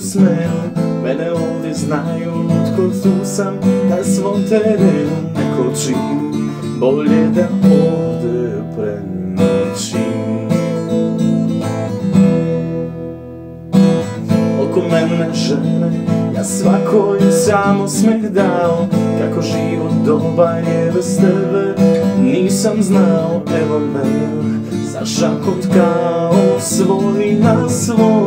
smeju Mene ovdje znaju, tko tu sam na svom terenu. Ne kočim, bolje da ovdje prenoćim Oko mene žene, ja svakoj samo smeh dao. Kako život dobar je bez tebe, nisam znao. Evo me, zašakotkao svoj na svom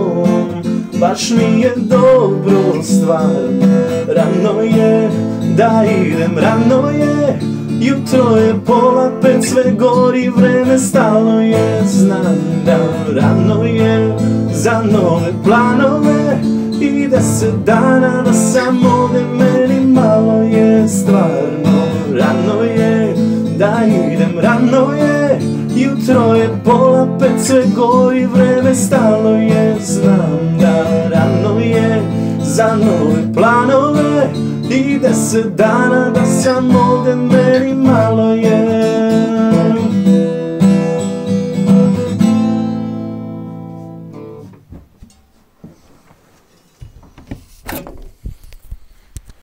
Baš mi je dobro stvarno, rano je da idem, rano je. Jutro je pola pet, sve gori, vreme stalo je Znam da rano je za nove planove. I deset dana da sam ovdje, meni malo je stvarno. Rano je da idem, rano je. Jutro je pola pet, sve gori, vreme stalo je Znam planove I deset dana da sam